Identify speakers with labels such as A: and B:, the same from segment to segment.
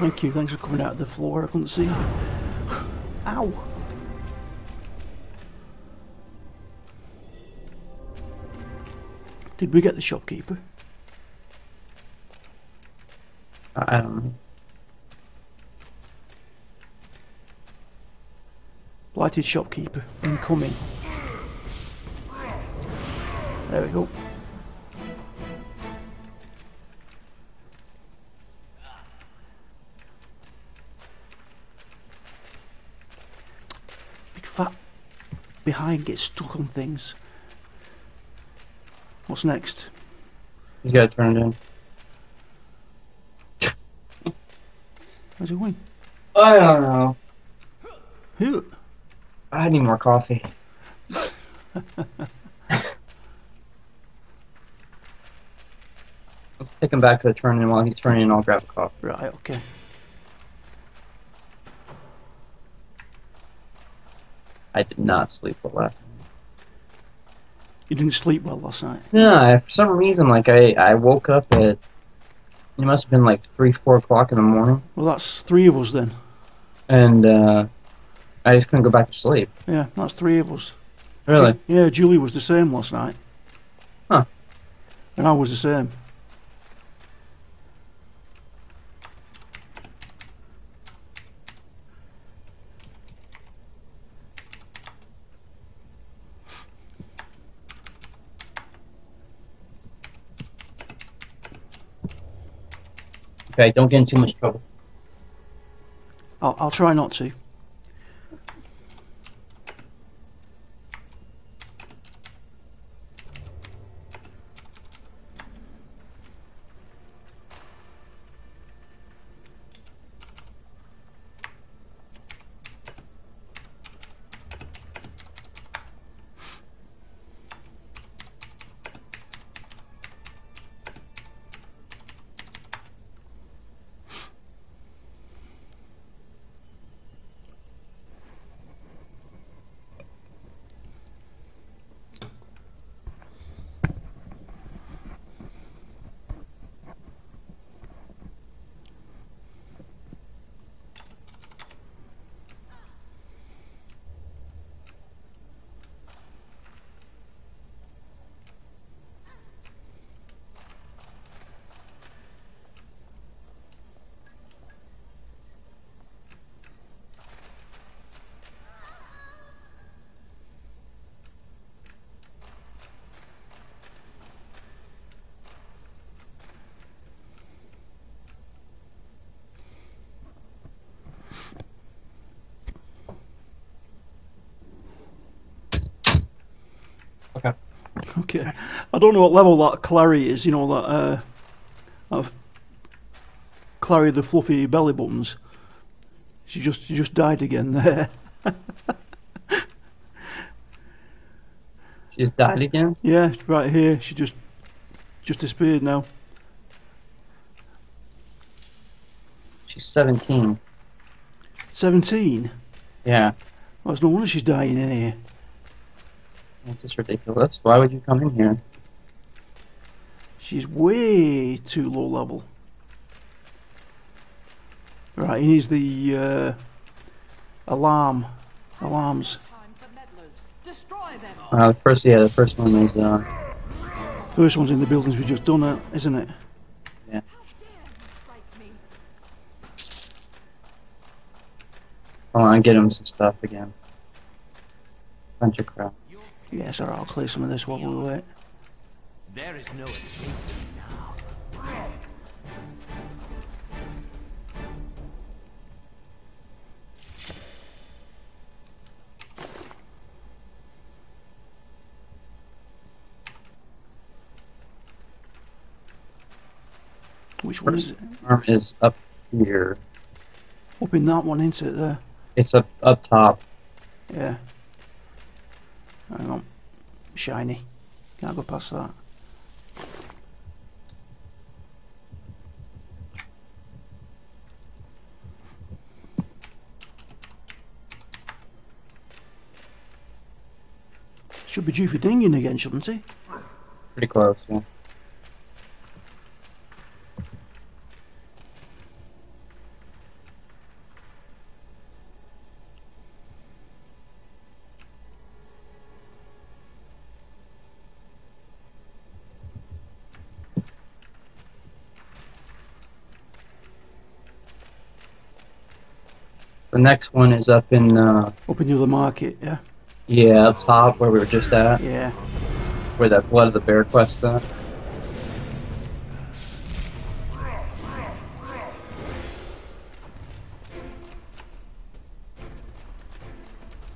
A: Thank you. Thanks for coming out of the floor. I couldn't see. Ow. Did we get the shopkeeper?
B: I don't know.
A: Blighted shopkeeper incoming. There we go. Behind get stuck on things. What's next?
B: He's got to turn it in.
A: Where's he going?
B: I don't know.
A: Who?
B: I need more coffee. Let's take him back to the turn in. While he's turning in, I'll grab a coffee.
A: Right, okay.
B: I did not sleep well last night.
A: You didn't sleep well last night.
B: Yeah, for some reason, like I, I woke up at it must have been like three, four o'clock in the morning,
A: Well, that's three of us then.
B: and uh, I just couldn't go back to sleep.
A: Yeah, that's three of us.
B: Really?
A: Yeah, Julie was the same last night.
B: Huh.
A: And I was the same.
B: Okay, don't get in too much trouble.
A: I'll, I'll try not to.
B: Okay.
A: I don't know what level that Clary is, you know, that, uh, of Clary the fluffy belly buttons. She just, she just died again there.
B: She just died again.
A: yeah, right here. She just, just disappeared now.
B: She's 17.
A: 17?
B: Yeah,
A: Well, it's no wonder she's dying in here.
B: That's just ridiculous. Why would you come in here?
A: She's way too low level. Right, he needs the uh, alarm. Alarms.
C: Time for meddlers. Destroy them.
B: Uh, the first, yeah, the first one is uh,
A: First one's in the buildings we just done, it, isn't it?
C: How dare you strike me?
B: hold on, get him some stuff again. Bunch of crap.
A: Yes, alright, I'll clear some of this while we wait.
D: There is no escape now.
A: Which one is it?
B: Arm is up here.
A: Up in that one, isn't it, there? Eh.
B: It's up up top.
A: Yeah. Hang on. Shiny. Can't go past that. Should be due for dinging again, shouldn't he?
B: Pretty close, yeah. Next one is up in, uh,
A: Up in the other market, yeah?
B: yeah, up top where we were just at,
A: Yeah.
B: where that Blood of the Bear quest at.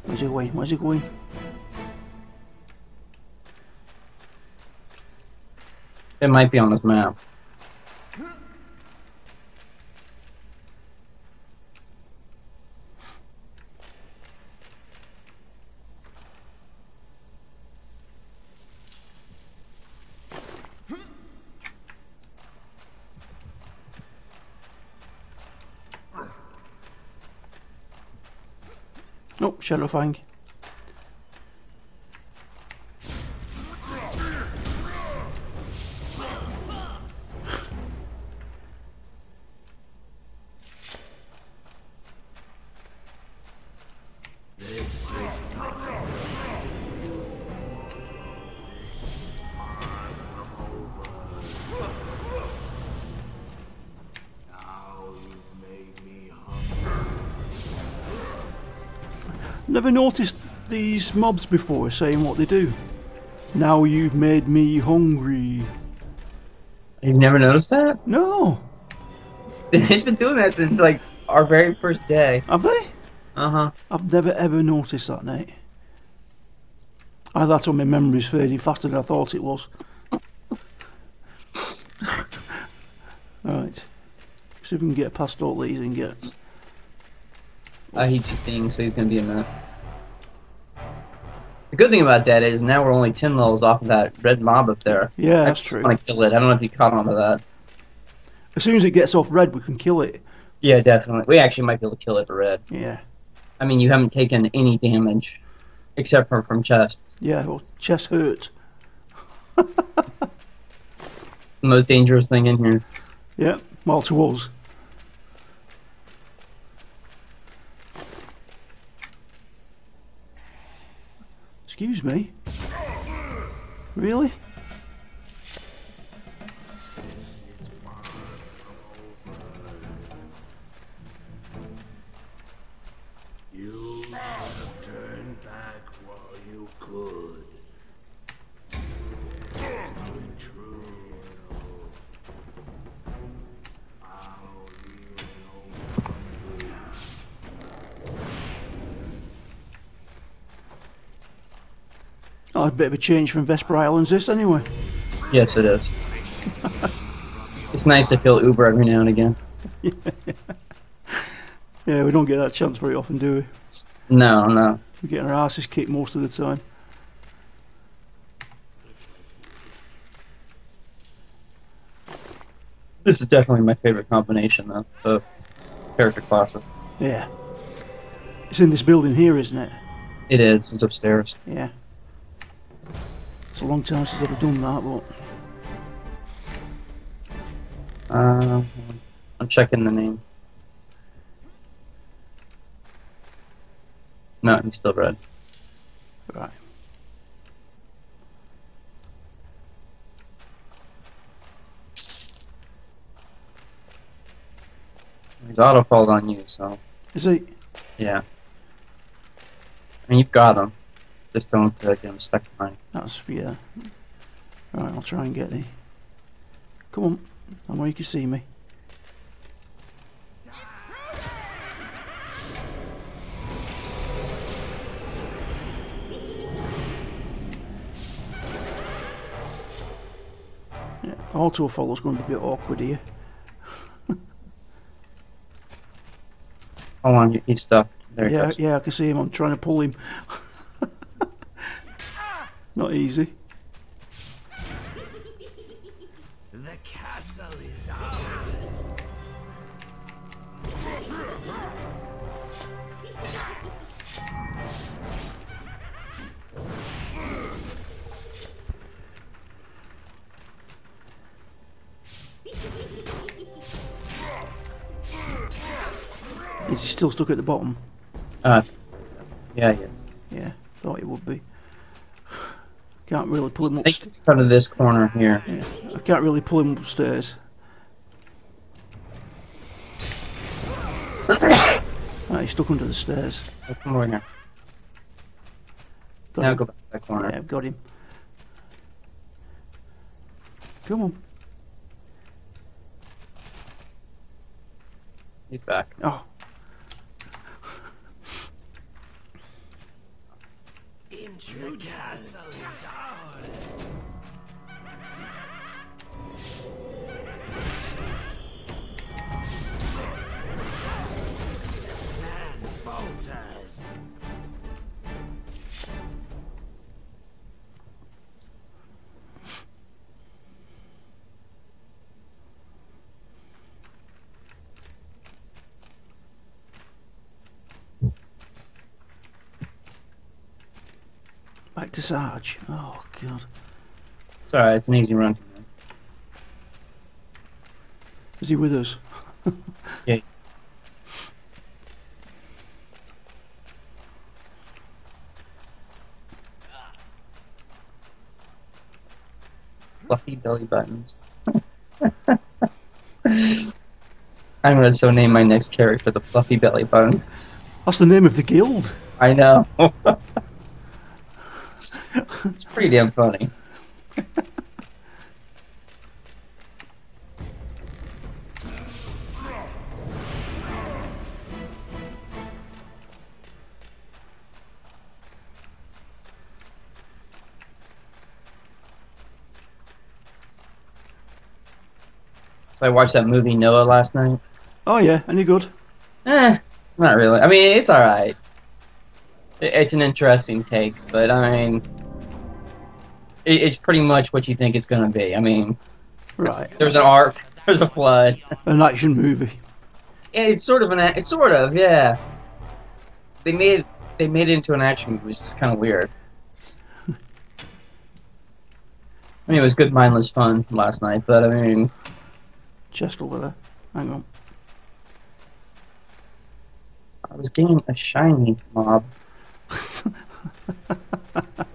A: Where's he going? Where's he going?
B: It might be on this map.
A: Oh, Shadowfang. Never noticed these mobs before saying what they do. Now you've made me hungry.
B: You've never noticed that?
A: No,
B: They've been doing that since like our very first day.
A: have they?
B: Uh huh.
A: I've never ever noticed that, Nate. That or my memory's fading faster than I thought it was. Alright. See if we can get past all these and get.
B: Uh, he's cheating, so he's gonna be in minute. The good thing about that is now we're only 10 levels off of that red mob up there.
A: Yeah,
B: I
A: that's true.
B: want to kill it. I don't know if you caught on to that.
A: As soon as it gets off red, we can kill it.
B: Yeah, definitely. We actually might be able to kill it for red.
A: Yeah.
B: I mean, you haven't taken any damage except for from chest.
A: Yeah, well, chest hurt.
B: The most dangerous thing in here.
A: Yeah, well, to us. Excuse me? Really? Oh, a bit of a change from Vesspyr Islands, this anyway.
B: Yes, it is. it's nice to feel Uber every now and again.
A: Yeah, we don't get that chance very often, do we?
B: No, no.
A: We're getting our asses kicked most of the time.
B: This is definitely my favorite combination, though, of character classes.
A: Yeah. It's in this building here, isn't it?
B: It is. It's upstairs.
A: Yeah. It's a long time since I've done that, but
B: Uh, I'm checking the name. No, he's still red.
A: right.
B: He's auto follow on you, so
A: Is he?
B: yeah. I mean, you've got him. Just don't uh, get him stuck behind.
A: That's yeah. Right, I'll try and get the. Come on, I know you can see me. Yeah, auto follow's going to be a bit awkward here.
B: Hold on, he's stuck. There he
A: Yeah, yeah, I can see him. I'm trying to pull him. Not easy.
D: The castle is ours.
A: Is he still stuck at the bottom?
B: Uh, yeah.
A: Yeah, thought he would be. Can't really pull him
B: I
A: upstairs.
B: out of this corner here.
A: Yeah, I can't really pull him upstairs. right, ah, he's stuck under the stairs.
B: Come over here.
A: Got
B: now
A: him.
B: go back to that corner.
A: Yeah, I've got him. Come on.
B: He's back.
A: Oh,
D: Into
A: to Sarge. Oh, God.
B: It's alright, it's an easy run.
A: Is he with us?
B: Yeah. Fluffy belly buttons. I'm gonna so name my next character the Fluffy Belly Button.
A: That's the name of the guild.
B: I know. it's pretty damn funny. I watched that movie Noah last night.
A: Oh, yeah. Any good?
B: Eh, not really. I mean, it's alright. It's an interesting take, but I mean, it, it's pretty much what you think it's gonna be. I mean,
A: Right.
B: there's an arc, there's a flood.
A: An action movie.
B: It's sort of an, it's sort of, yeah. They made they made it into an action movie, which is kind of weird. I mean, it was good, mindless fun last night, but I mean,
A: Just over there. Hang on.
B: I was getting a shiny mob.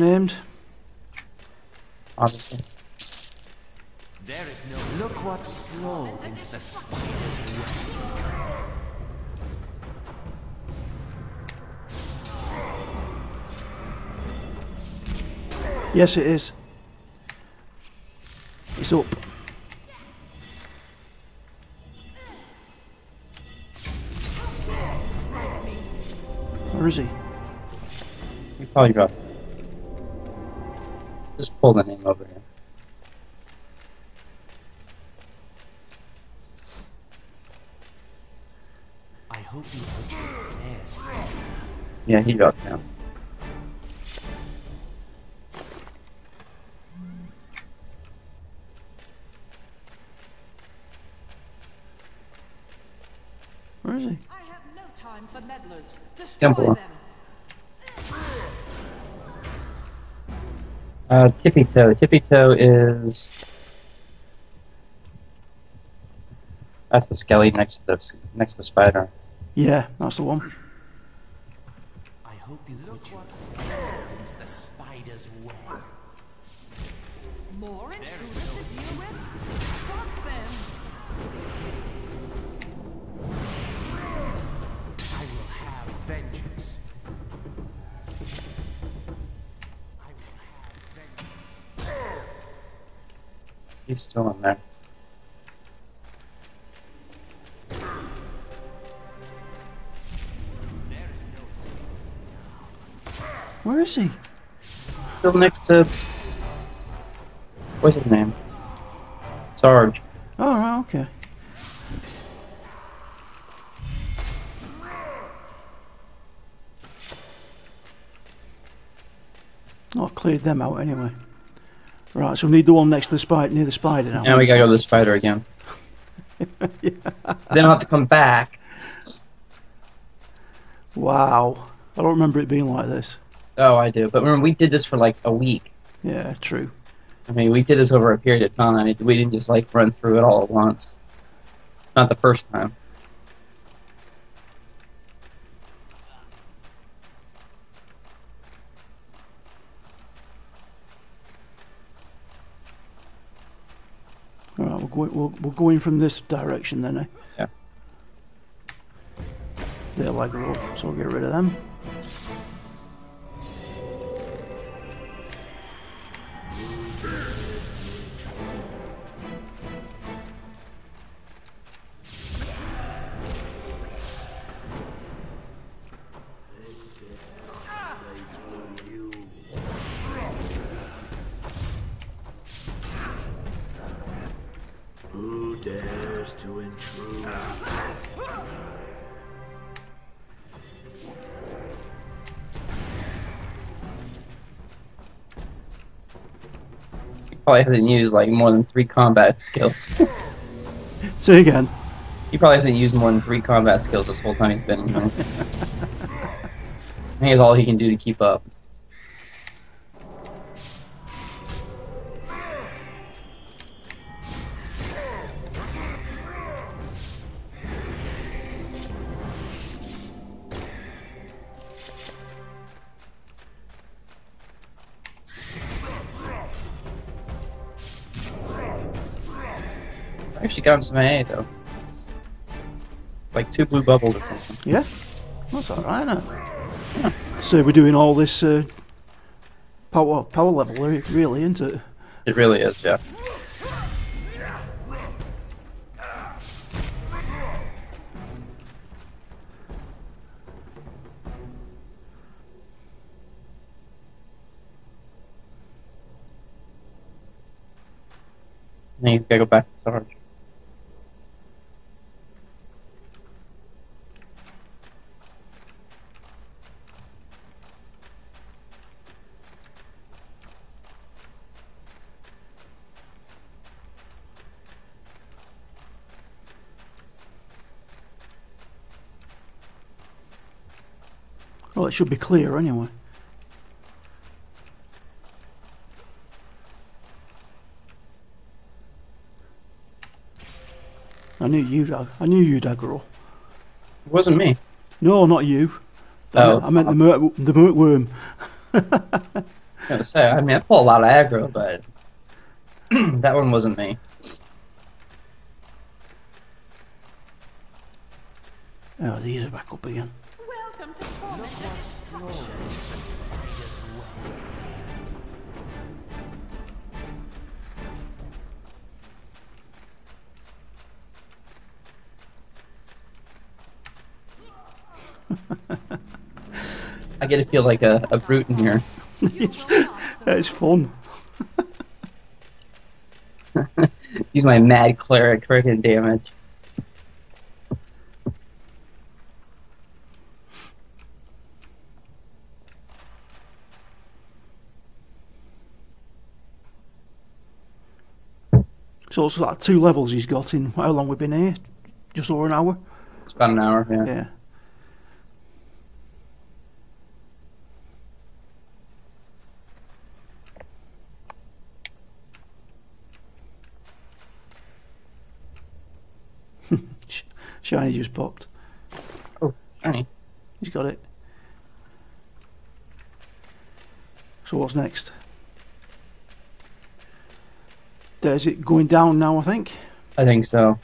A: named.
B: Obviously,
D: There is no. Look what strolled into the spider's web.
A: Yes, it is. It's up. Where is he?
B: you probably got. Just pull the name over here.
D: I hope you put your affairs
B: Yeah, he dropped down.
A: Where is he?
C: I have no time for meddlers. Destroy
B: Temple.
C: them!
B: Uh, Tippy Toe. Tippy Toe is. That's the skelly next to the next to the spider.
A: Yeah, that's the one.
B: He's still in there.
D: There is no
A: Where is he?
B: Still next to. What's his name? Sarge.
A: Oh, okay. Oh, I cleared them out anyway. Right, so we need the one next to the spider, near the spider now.
B: Now we gotta go to the spider again. Then I'll have to come back.
A: Wow. I don't remember it being like this.
B: Oh, I do. But remember, we did this for like a week.
A: Yeah, true.
B: I mean, we did this over a period of time. We didn't just like run through it all at once. Not the first time.
A: All right, we're going, we're, we're going from this direction then, eh?
B: Yeah.
A: They're like so we'll get rid of them.
B: Probably hasn't used like more than three combat skills.
A: Say again.
B: he probably hasn't used more than three combat skills this whole time he's been in here. I think it's all he can do to keep up. Got some AA though. Like two blue bubbles or something.
A: Yeah, that's all right. Isn't it? So we're doing all this uh, power power level, really, isn't it?
B: It really is, yeah. Now he's gotta go back to Sarge.
A: Well, it should be clear anyway. I knew you'd. I knew you'd aggro.
B: It wasn't me.
A: No, not you. I
B: Oh.
A: meant, I meant the mer- the merkworm.
B: I gonna say, I mean, I pull a lot of aggro, but that one wasn't me.
A: Oh, these are back up again.
C: Welcome to
B: I get to feel like a, a brute in here.
C: You will not
A: It's fun.
B: Use my mad cleric freaking damage.
A: So it's like two levels he's got in how long we've been here? Just over an hour.
B: It's about an hour, yeah.
A: Yeah. Shiny just popped.
B: Oh, shiny.
A: He's got it. So what's next? Uh, There's it going down now, I think.
B: I think so.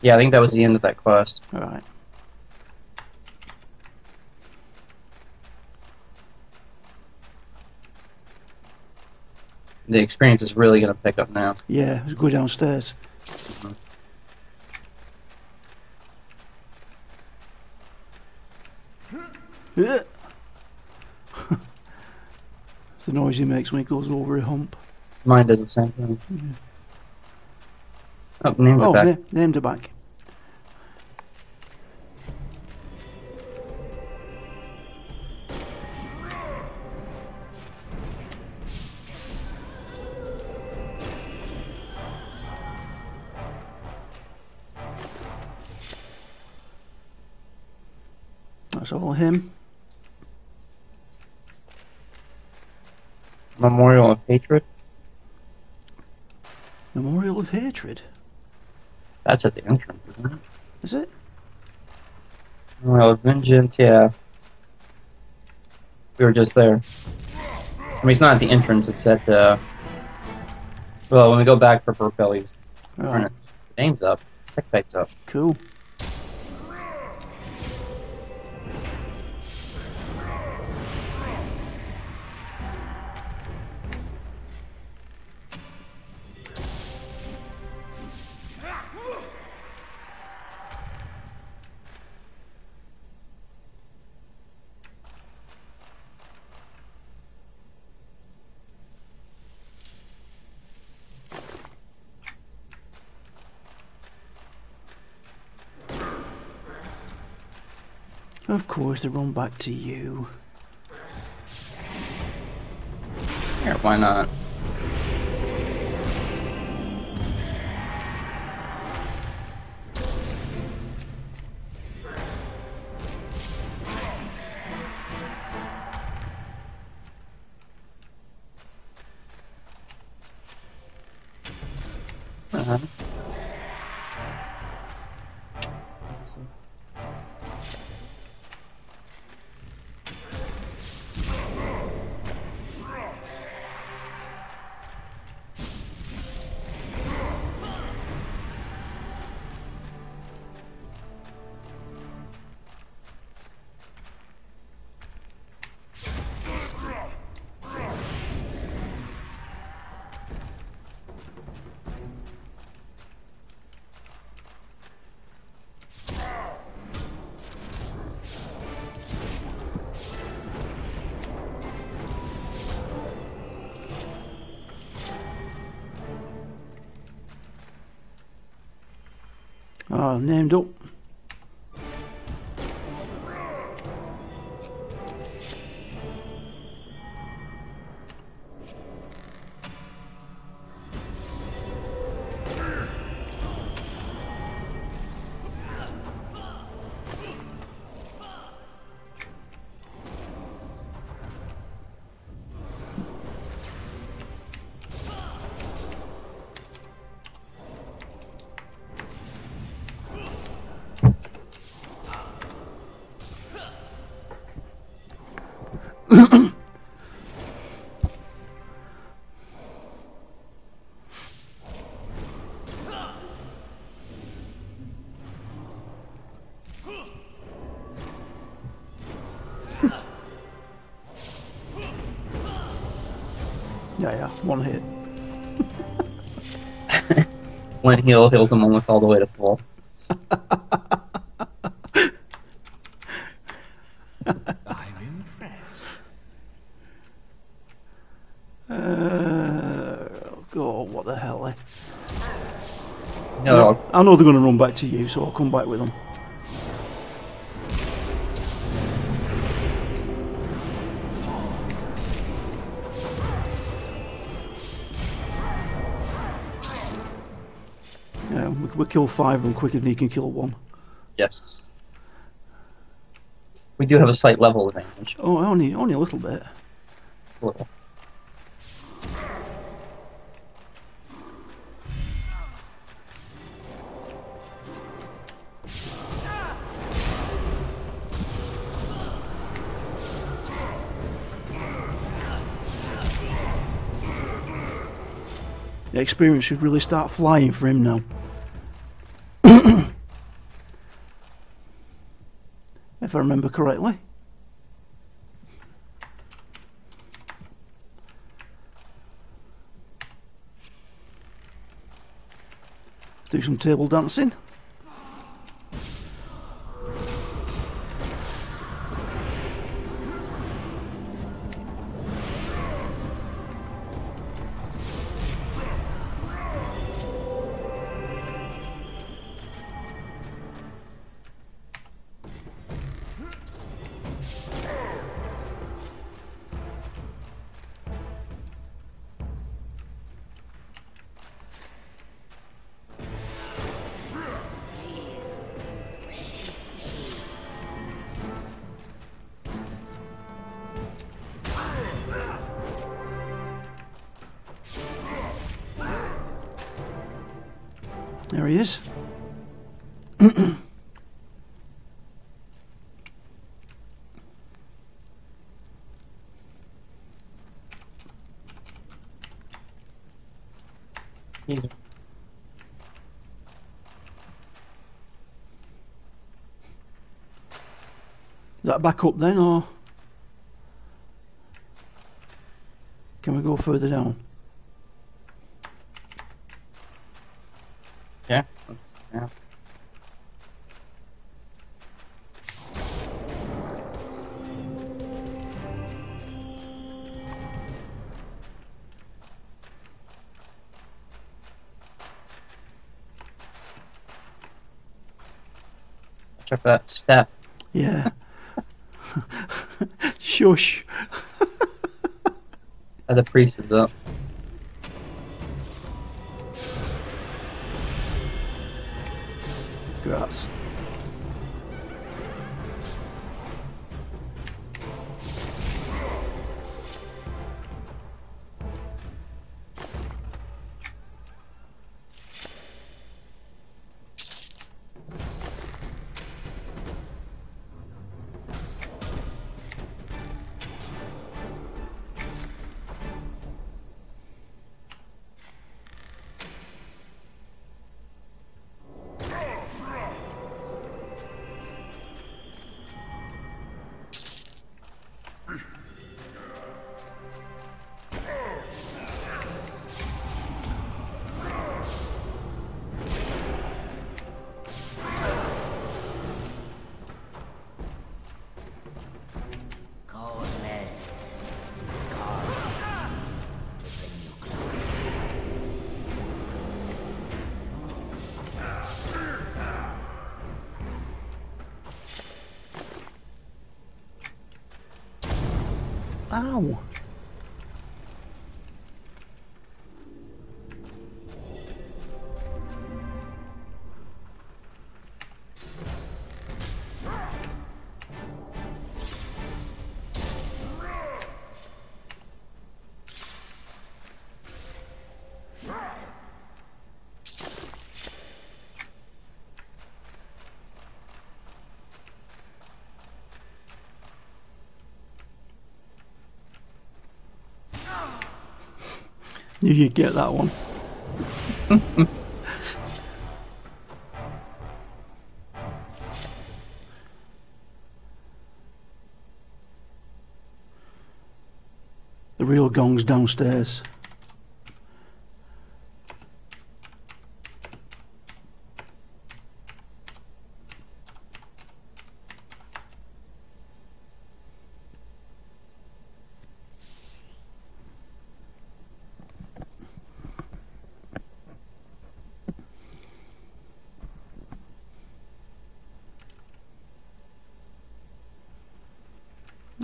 B: Yeah, I think that was the end of that quest.
A: All right.
B: The experience is really going to pick up now.
A: Yeah, let's go downstairs. Yeah. it's the noise he makes when he goes over a hump.
B: Mine does the same thing. Oh, name
A: Oh,
B: it back.
A: na- named her back. That's all him.
B: Memorial of Hatred.
A: Memorial of Hatred.
B: That's at the entrance, isn't it?
A: Is it?
B: Memorial of Vengeance, yeah. We were just there. I mean, it's not at the entrance, it's at the. Well, when we go back for Burke Belly's
A: Oh,
B: name's up. Tech up.
A: cool. Of course, they run back to you.
B: Here, why not?
A: Ah, named up. One hit.
B: One heal heals him almost all the way to full.
D: I'm impressed.
A: Uh, God, what the hell? Eh?
B: No,
A: I know they're going to run back to you, so I'll come back with them. Kill five of them quicker than he can kill one.
B: yes. We do have a slight level advantage.
A: Oh, only only a little bit.
B: A little.
A: The experience should really start flying for him now. If I remember correctly. Do some table dancing. Is that back up then, or can we go further down?
B: Yeah. Yeah. Watch out for that step.
A: Yeah. Shush.
B: Uh, the priest is up.
A: Ow. Knew you'd get that one. the real gong's downstairs.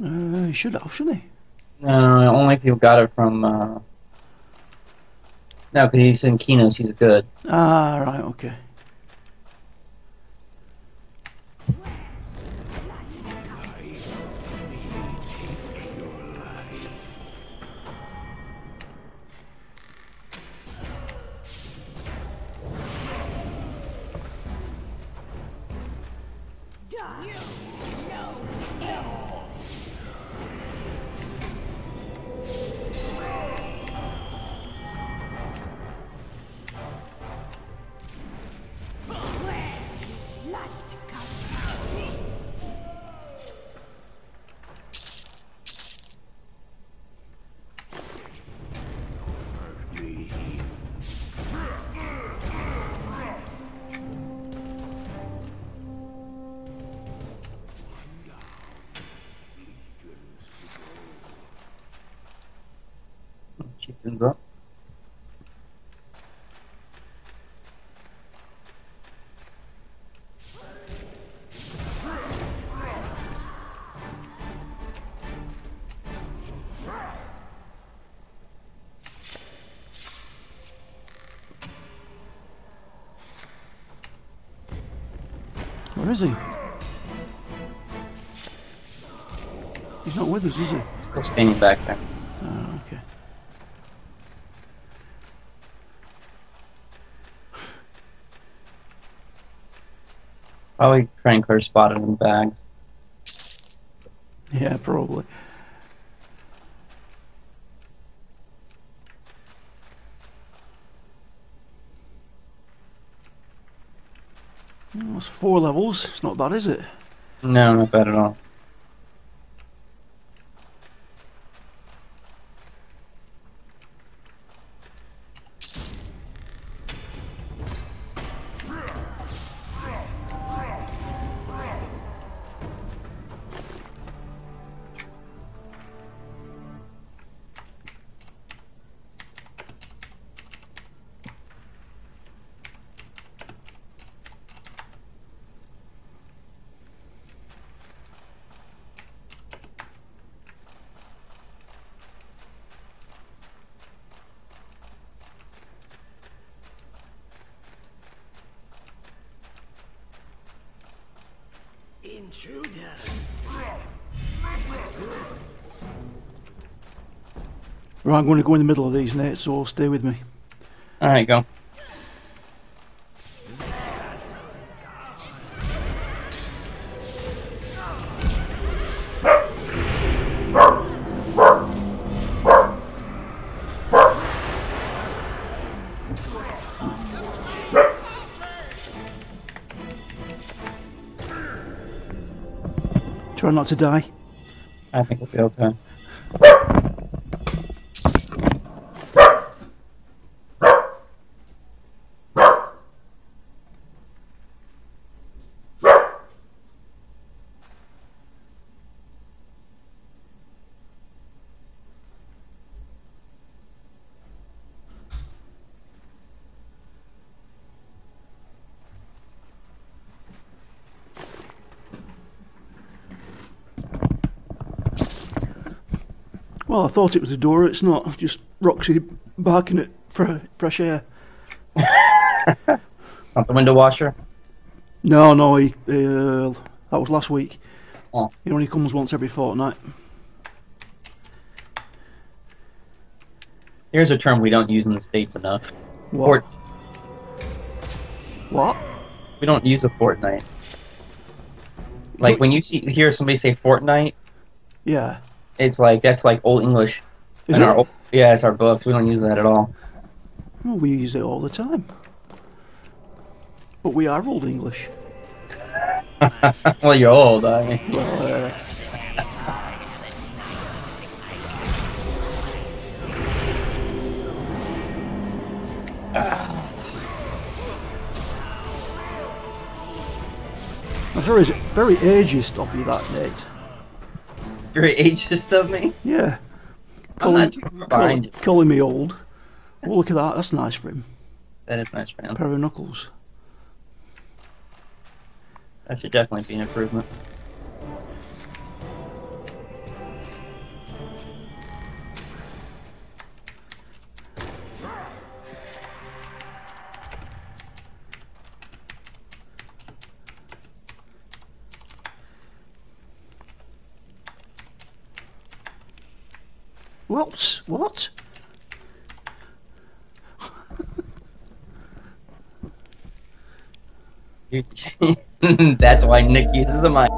A: Uh, he should have, shouldn't he?
B: No, only if you got it from. Uh... No, because he's in Kinos. He's good.
A: Ah, right, okay. Where is he? He's not with us, is he?
B: Still standing back there.
A: Oh, okay.
B: Probably spot spotted in bags.
A: Yeah, probably. That's four levels. It's not bad, is it?
B: No, not bad at all.
A: Right, I'm going to go in the middle of these, Nate, so stay with me.
B: Alright, go.
A: Try not to die.
B: I think we'll be okay.
A: Well, I thought it was a door. It's not. Just Roxy barking at fr- fresh air.
B: Not the window washer?
A: No, no, he, uh, that was last week.
B: Oh.
A: He only comes once every fortnight.
B: Here's a term we don't use in the States enough.
A: What?
B: Fort.
A: What?
B: We don't use a fortnight. Like when you see hear somebody say fortnight,
A: Yeah.
B: It's like that's like old English.
A: Is it?
B: our old- yeah, it's our books. We don't use that at all.
A: Well, we use it all the time. But we are old English.
B: well, you're old. I mean,
A: Well, uh, That's very, very ageist of you, that Nate.
B: You're ageist of me.
A: Yeah. Calling,
B: not too you.
A: calling, calling me old. Oh, look at that. That's nice for him.
B: That is nice, man.
A: pair of knuckles.
B: That should definitely be an improvement.
A: What? What?
B: That's why Nick uses a mic.